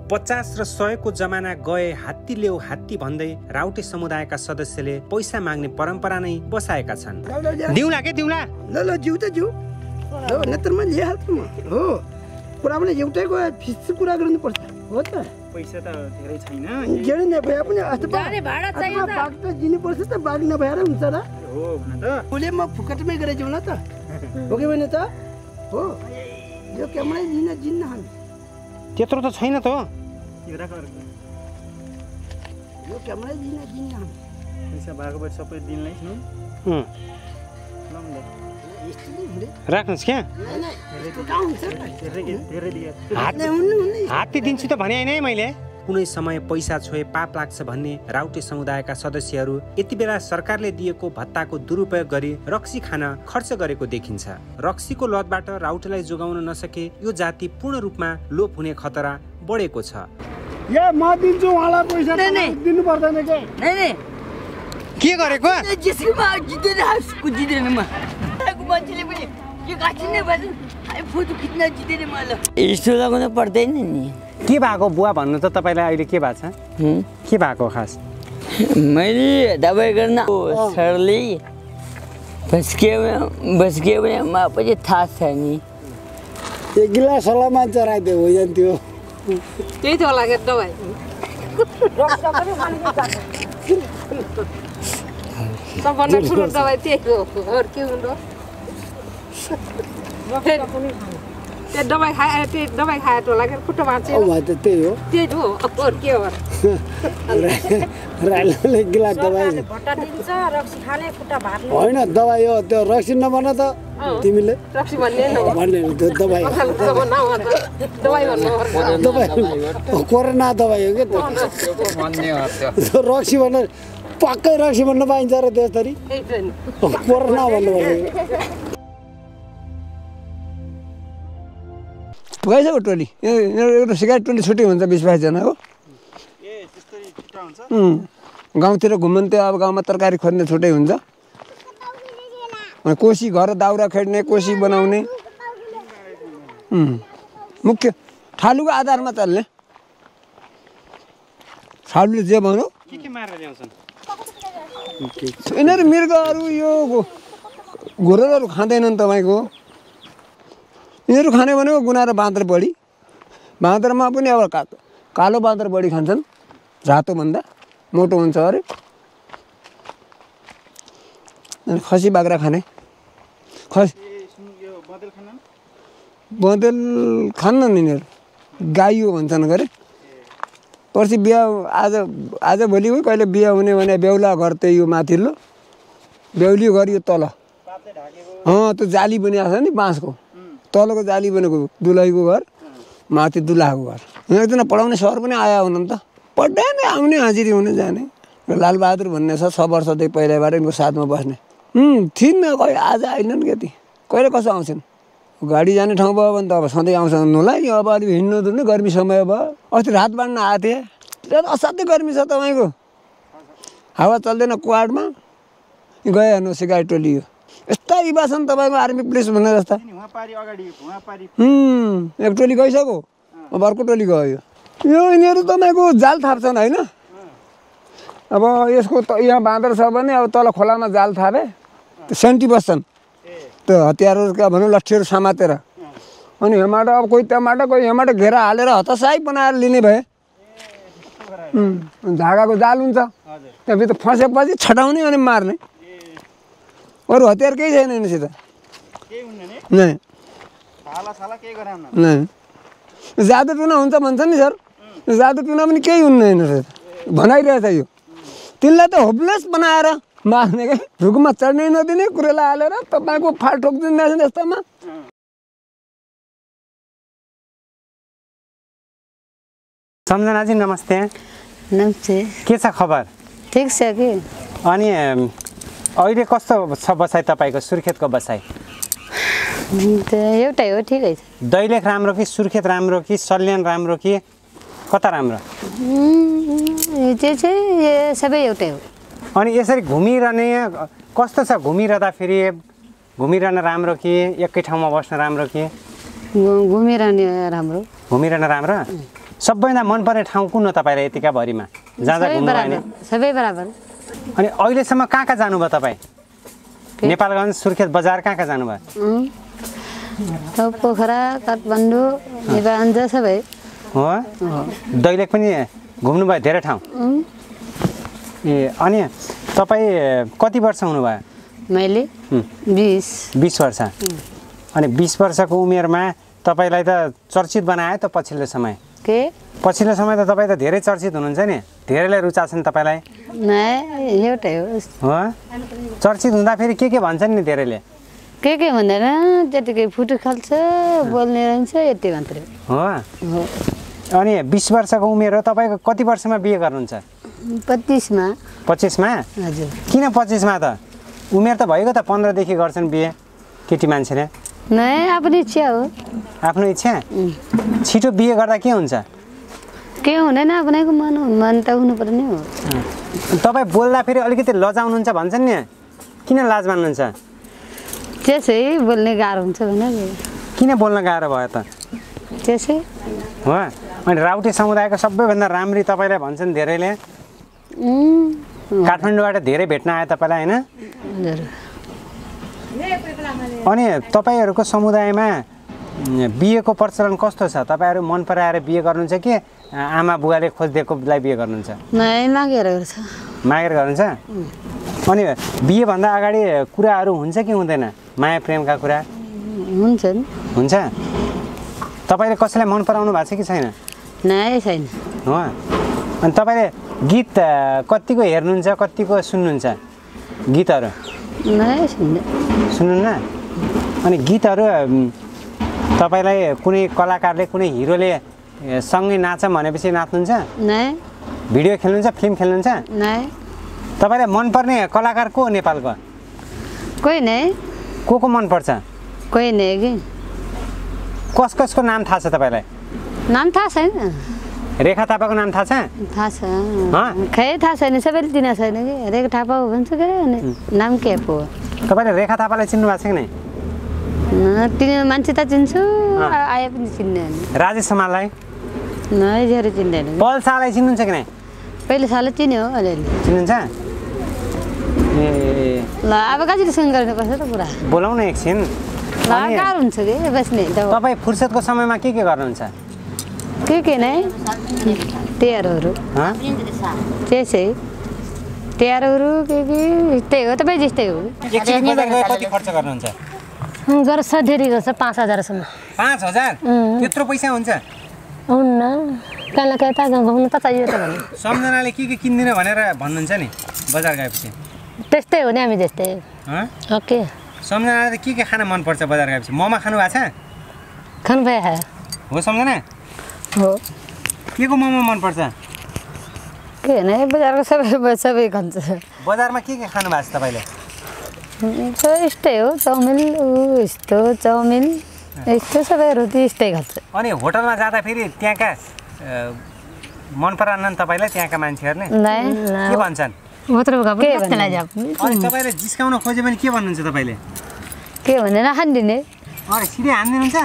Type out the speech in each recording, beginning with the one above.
पचास र सयको जमाना गए हात्ती ल्याउ हात्ती भन्दै राउटे समुदायका सदस्यले पैसा माग्ने परम्परा नै बसाएका छन्। दिउला के दिउला? ल ल जिउ त जिउ। ल नत्र म लिइहाल्छु म। हो। कुरा पनि एउटै गयो फिस कुरा गर्नुपर्छ। हो त। पैसा त धेरै छैन। के नै भए पनि अथवा गाडी भाडा चाहियो अथवा त बाघ त दिनुपर्छ त बाघ नभएर हुन्छ र। हो हुन त। उसले म फुकटमै गरेर जाउँ ल त। हो कि भने त? हो। यो क्यामेरा दिन जिन्न हामी। त्यत्रो त छैन त राख्नुहोस् क्या। हात्ती दिन्छु त भने होइन है मैले। कुनै समय पैसा छोए पाप लाग्छ भन्ने राउटे समुदायका सदस्यहरू यति बेला सरकारले दिएको भत्ताको दुरुपयोग गरी रक्सी खान खर्च गरेको देखिन्छ। रक्सीको लतबाट राउटेलाई जोगाउन नसके यो जाति पूर्ण रूपमा लोप हुने खतरा बढेको छ। के? गरेको? यस्तो लगाउनु पर्दैन नि। के भएको बुवा भन्नु त तपाईँलाई अहिले के भएको छ? हुँ? के भएको खास? मैले दबाई गर्न सरले भस्कियो भस्कियो भने मलाई पनि थाहा छ नि। एक गिलास सलामा चराइदियो हो जान्थ्यो त्यही त होला के दबाई। सबभन्दा ठुलो दबाई त्यही हो। अरू के हुँदो? त्यो दबाई खाए त्यो दबाई खाए टोला के खुट्टो भाँच्छ औ भाइ त त्यही हो त्यही हो अरू के हो एक गिलास दबाई भट्टा दिन्छ रक्सी खाने खुट्टा भाँच्ने होइन दबाई हो त्यो रक्सी नभन त तिमीले रक्सी भन्ने भन्ने त्यो दबाई दबाई कोरोना दबाई हो क्या त्यो त्यो रक्सी भन्न पक्कै रक्सी भन्न पाइन्छ र त्यसरी कोरोना भन्नु गइसक्यो टोली। एउटा सिगारेट टोली छुट्टी हुन्छ बिस बाइसजनाको गाउँतिर घुम्नु त्यो अब गाउँमा तरकारी खोज्ने छुट्टै हुन्छ। कोसी घर दाउरा खेड्ने कोसी बनाउने। मुख्य ठालुको आधारमा चल्ने। ठालुले जे ल्याउँछन्? यिनीहरू मृगहरू यो घोरहरू खाँदैनन् तपाईँको। यिनीहरू खाने भनेको गुना र बाँदर बढी। बाँदरमा पनि अब का कालो बाँदर बढी खान्छन्। रातोभन्दा मोटो हुन्छ अरे। अनि खसी बाख्रा खाने। खस यो बदल खाना बँदेल खान्नन् यिनीहरू। गाइयो भन्छन् गरे पर्सि बिहा आज आज भोलि हो कहिले बिहा हुने भने बेहुला घर त्यही हो माथिल्लो। बेहुली घर यो तल। अँ त्यो जाली बनिएको छ नि बाँसको। तलको जाली बनेको दुलहीको घर माथि दुलाको घर। एकजना पढाउने सर पनि आया हुन् त पढ्दै नै आउने हाजिरी हुने जाने। लालबहादुर भन्ने छ छ वर्षदेखि पहिलाबाट यिनको साथमा बस्ने। थिइन् कहिले आज आएनन् त्यति कहिले कसो आउँछन्? गाडी जाने ठाउँ भयो भने त अब सधैँ आउँछन्। होला नि अब अलिक हिँड्नु दुर्नु गर्मी समय भयो। अस्ति रात बाँड्न आएको थिएँ। असाध्यै गर्मी छ तपाईँको। हावा चल्दैन कुवाडमा। गयो हेर्नु सिगारेट टोली यो यस्ता युवा छन् तपाईँको आर्मी पुलिस भन्ने जस्ता। एक टोली गइसक्यो। अब अर्को टोली गयो यो। यिनीहरू तपाईँको जाल थाप्छन् होइन? अब यसको त यहाँ बाँदर छ भने अब तल खोलामा जाल थापे त्यो सेन्टी बस्छन् त्यो हतियारहरूका भनौँ लट्ठीहरू समातेर। अनि हेमाट अब कोही त्यहाँबाट कोही हेमाट घेरा हालेर हतासाई बनाएर लिने भए। धागाको जाल हुन्छ। त्यहाँभित्र फँसेपछि छटाउने अनि मार्ने। अरू हतियार केही छैन यिनीसित केही हुन्न नि? नै। छाला छाला केही गराउन नै। जादु टुना हुन्छ भन्छ नि सर। जादु टुना पनि केही हुन्न यिनीहरू भनाइरहेछ यो। तिनलाई त होपलेस बनाएर मार्ने क्या रुखमा चढ्नै नदिने कुरेला हालेर तपाईँको फाल ठोकिदिँदैछ यस्तोमा सम्झनाजी नमस्ते। नमस्ते। के छ खबर? ठिक छ कि? अनि अहिले कस्तो छ बसाइ तपाईँको सुर्खेतको बसाइ? एउटै हो ठिकै छ। दैलेख राम्रो कि सुर्खेत राम्रो कि सल्यान राम्रो कि कता राम्रो? त्यो चाहिँ सबै एउटै हो। अनि यसरी घुमिरहने कस्तो छ घुमिरहँदाखेरि घुमिरहन राम्रो कि एकै ठाउँमा बस्न राम्रो कि? घुमिरहने राम्रो। घुमिरहन राम्रो? सबैभन्दा मनपर्ने ठाउँ कुन हो तपाईँलाई यतिका भरिमा? जाँदा सबै बराबर। अनि अहिलेसम्म कहाँ कहाँ जानुभयो तपाईँ? नेपालगञ्ज सुर्खेत बजार कहाँ कहाँ जानुभयो? पोखरा काठमाडौँ नेपालगञ्ज सबै। हो? दैलेख पनि घुम्नुभयो धेरै ठाउँ. ए अनि तपाईँ कति वर्ष हुनुभयो? मैले बिस। बिस वर्ष। अनि बिस वर्षको उमेरमा तपाईँलाई त चर्चित बनायो त पछिल्लो समय? के? पछिल्लो समय त तपाईँ त धेरै चर्चित हुनुहुन्छ नि। धेरैले रुचाएको छ नि तपाईँलाई। एउटै हो। हो? चर्चित हुँदाखेरि के के भन्छन् नि धेरैले? के के भन्दैन त्यतिकै फुटु खाल्छ बोल्ने रहन्छ यति मात्रै हो। अनि बिस वर्षको उमेर हो तपाईँको कति वर्षमा बिहे गर्नुहुन्छ? पच्चिसमा। पच्चिसमा? हजुर। किन पच्चिसमा त? उमेर त भइगयो त पन्ध्रदेखि गर्छन् बिहे केटी मान्छेले। नै आफ्नो इच्छा हो। आफ्नो इच्छा? छिटो बिहे गर्दा के हुन्छ? के हुँदैन आफ्नैको मन मन त हुनुपर्ने हो। तपाईँ बोल्दाखेरि अलिकति लजाउनुहुन्छ भन्छन् नि। किन लाज मान्नुहुन्छ? त्यसै बोल्ने गाह्रो हुन्छ भने किन बोल्न गाह्रो भयो त? त्यसै। हो? अनि राउटे समुदायको सबैभन्दा राम्री तपाईँलाई भन्छन् धेरैले. काठमाडौँबाट धेरै भेट्न आयो तपाईँलाई होइन? अनि तपाईँहरूको समुदायमा बिहेको प्रचलन कस्तो छ? तपाईँहरू मन पराएर बिहे गर्नुहुन्छ कि आमा बुवाले खोजिदिएकोलाई बिहे गर्नुहुन्छ? नै मागेर गर्छ। मागेर गर्नुहुन्छ? अनि बिहेभन्दा अगाडि कुराहरू हुन्छ कि हुँदैन? माया प्रेमका कुरा? हुन्छ नि। हुन्छ? तपाईँले कसैलाई मन पराउनु भएको छ कि छैन? नै छैन। हो? अनि तपाईँले गीत कतिको हेर्नुहुन्छ कतिको सुन्नुहुन्छ? गीतहरू? नै सुन्ने सुन्नुहुन्न? अनि गीतहरू तपाईँलाई कुनै कलाकारले कुनै हिरोले सँगै नाच भनेपछि नाच्नुहुन्छ? भिडियो खेल्नुहुन्छ फिल्म खेल्नुहुन्छ? तपाईँलाई मनपर्ने कलाकार को नेपालको? कोही नै। को को मनपर्छ? कोही नै कि? कस कसको नाम थाहा छ तपाईँलाई? नाम थाहा छैन। रेखा थापाको नाम थाहा छ? थाहा छ? खै थाहा छैन सबैले चिना छैन कि? हरेक थापा हो भन्छ के नाम के पो तपाईँले रेखा थापालाई चिन्नु भएको छ कि नै? तिनी मान्छे त चिन्छु आए पनि चिन्ने राजेश समाललाई। धेरै चिन्दैन। पल शाहलाई चिन्नुहुन्छ कि नै पहिले साल चिन्यो अलिअलि चिन्नुहुन्छ? ए ल अब कसरीसँग गर्नुपर्छ त पुरा? बोलाउन एकछिन। गाह्रो हुन्छ कि? बस्ने त। तपाईँ फुर्सदको समयमा के के गर्नुहुन्छ? के के नै तिहारहरू? त्यसै तिहारहरू के के? त्यही हो तपाईँ जस्तै हो। कति खर्च गर्नुहुन्छ? गर्छ धेरै गर्छ पाँच हजारसम्म। पाँच हजार? त्यत्रो पैसा हुन्छ? हुन्न कहाँलाई कहाँ त घुम्नु त चाहियो त भन्नु सम्झनाले के के किन्दिनँ भनेर भन्नुहुन्छ नि बजार गएपछि। त्यस्तै हो नि हामी हँ? ओके। सम्झनाले के के खान मनपर्छ बजार गएपछि? मोमो खानु भएको छ? खानु पाए हो सम्झना? हो। के को मोमो मनपर्छ? के नै बजारको सबै सबै खान्छ। बजारमा के के खानु भएको छ तपाईँले? यस्तै हो चाउमिन ऊ यस्तो चाउमिन। यस्तो सबै रोटी यस्तै खान्छ अनि होटलमा जाँदाखेरि त्यहाँका मन पराएनन् तपाईँलाई त्यहाँका मान्छेहरूले के भन्छन्? तपाईँले जिस्काउन खोज्यो भने के भन्नुहुन्छ तपाईँले? के भन्दैन खानिदिने अरे सिधै हानिदिनुहुन्छ?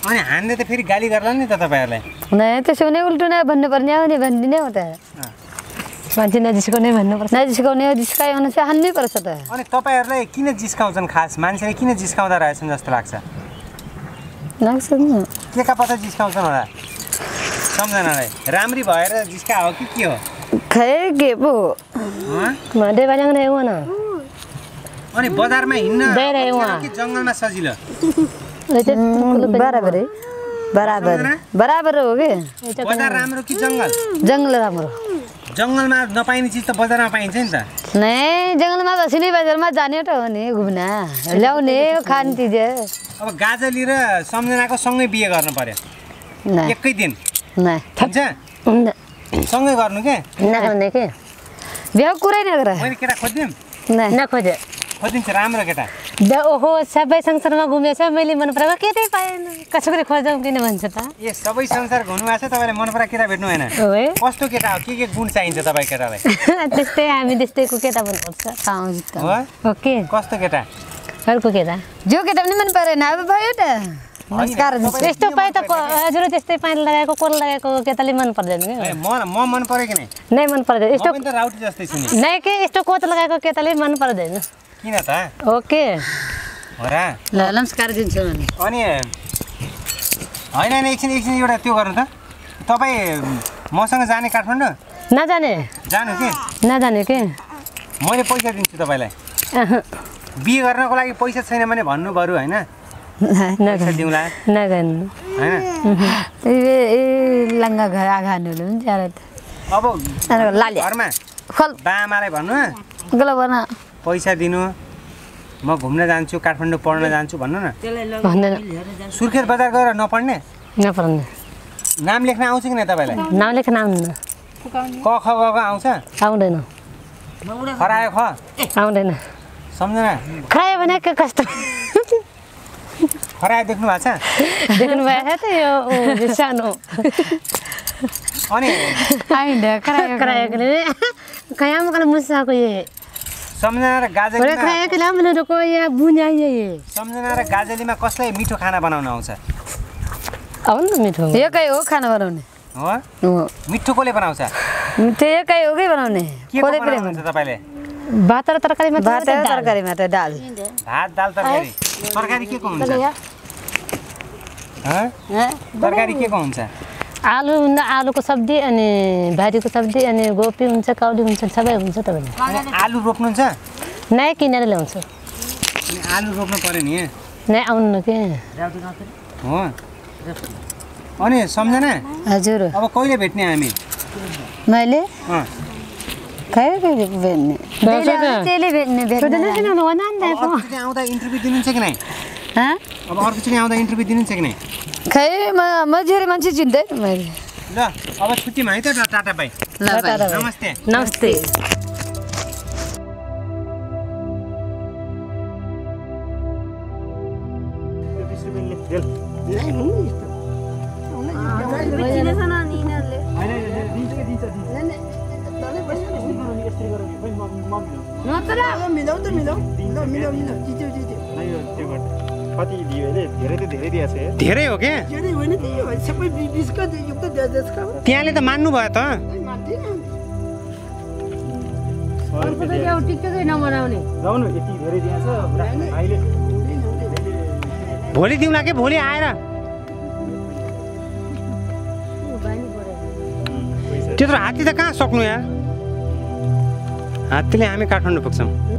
अनि हान्ने त फेरि गाली गर्ला नि त तपाईँहरूलाई। नै त्यसो भने उल्टो नै भन्नुपर्ने हो नि भनिदिने हो त। मान्छे नजिस्काउने भन्नुपर्छ। नजिस्काउने हो जिस्कायो भने चाहिँ हान्नै पर्छ त। अनि तपाईँहरूलाई किन जिस्काउँछन् खास? मान्छेले किन जिस्काउँदा रहेछन् जस्तो लाग्छ? लाग्छ नि। के का पत्ता जिस्काउँछन् होला? सम्झनालाई। राम्री भएर जिस्का हो कि के हो? खै के पो? मधे बाजाङ नै हो न अनि बजारमा हिँड्न जङ्गलमा सजिलो? बराबरै। बराबर। बराबर हो कि? बजार राम्रो कि जङ्गल? जङ्गल राम्रो। जङ्गलमा नपाइने चिज त बजारमा पाइन्छ नि त। नै जङ्गलमा त सिनै बजारमा जाने त हो नि घुम्न। ल्याउने खाने चिज। अब गाजली र सम्झनाको सँगै बिहे गर्नु पर्यो। नै। एकै दिन। नै। हुन्छ? सँगै गर्नु के? नखाउने के? बिहा कुरै नगर। मैले केटा खोजिदिउँ नै। नखोजे। खोजिदिन्छु राम्रो केटा। ओहो सबै संसारमा घुमेछ मैले मन पराएको केटै पाएन। कसरी खोजौँ किन भन्छ त। ए सबै संसार घुम्नु भएको छ तपाईँले मन परा केटा भेट्नु भएन ओए कस्तो केटा हो? के के गुण चाहिन्छ तपाईँ केटालाई? त्यस्तै हामी त्यस्तैको केटा हो? ओके। कस्तो केटा? अर्को केटा। जो केटा पनि मन परेन अब भयो त। नमस्कार। यस्तो पाए त को- हजुर त्यस्तै पानी लगाएको कोल लगाएको केताले मन पर्दैन क्या। म मन पऱ्यो कि नै मन पर्दैन। यस्तो पनि त राउटी जस्तै छु नि। नै के यस्तो कोत लगाएको केताले मन पर्दैन। किन त? ओके। हो र। ल नमस्कार दिन्छु अनि। होइन होइन एकछिन एकछिन एउटा त्यो गर्नु त। तपाईँ मसँग जाने काठमाडौँ? नजाने। जानु कि? नजाने के? मैले पैसा दिन्छु तपाईँलाई। बिहे गर्नको लागि पैसा छैन भने भन्नु बरु होइन? दिउँला। होइन? अब घरमा बाआमालाई भन्नु पैसा दिनु म घुम्न जान्छु काठमाडौँ पढ्न जान्छु भन्नु न। सुर्खेत बजार गएर नपढ्ने? नपर्ने नाम लेख्न आउँछ कि नै तपाईँलाई? नाम लेख्न आउँदैन। क ख ग ग आउँछ? आउँदैन। खरायो ख। आउँदैन। सम्झना? खायो भने के कस्तो? खरायो देख्नु भएको छ? देख्नु भएको छ त यो सानो। अनि? कहाँ मुसाको ये सम्झना र ये सम्झना र गाजलीमा कसलाई मिठो खाना बनाउन आउँछ? मिठो यो कहीँ हो खाना बनाउने। हो? मिठो कसले बनाउँछ? त्यो यो कहीँ हो कि बनाउने। तपाईँले? भात र तरकारी मात्र भात र तरकारी मात्र दाल। भात दाल तरकारी। तरकारी के को हुन्छ? हँ? तरकारी के को हुन्छ? आलु हुन्छ आलुको सब्जी अनि भाजीको सब्जी अनि गोपी हुन्छ काउली हुन्छ सबै हुन्छ तपाईँले। आलु रोप्नुहुन्छ? नै किनेर ल्याउँछु। अनि आलु रोप्नु पऱ्यो नि? नै आउनु के? हो। अनि सम्झना? हजुर। अब कहिले भेट्ने हामी? मैले? अँ, खै कहिले भेट्ने? भेट्ने आउँदा इन्टरभ्यू दिनुहुन्छ कि नै? अब अर्कोचोटि आउँदा इन्टरभ्यू दिनुहुन्छ कि नै खै म मजुरी मान्छे चिन्दैन मैले ल अब छुट्टीमा है त टाटा बाई ल भाइ नमस्ते नमस्ते कति दियो अरे धेरै त धेरै दिएको छ है धेरै हो क्या त्यहाँले त मान्नु भयो त भोलि दिउँला कि भोलि आएर त्यत्रो हात्ती त कहाँ सक्नु यार हात्तीले हामी काठमाडौँ पुग्छौँ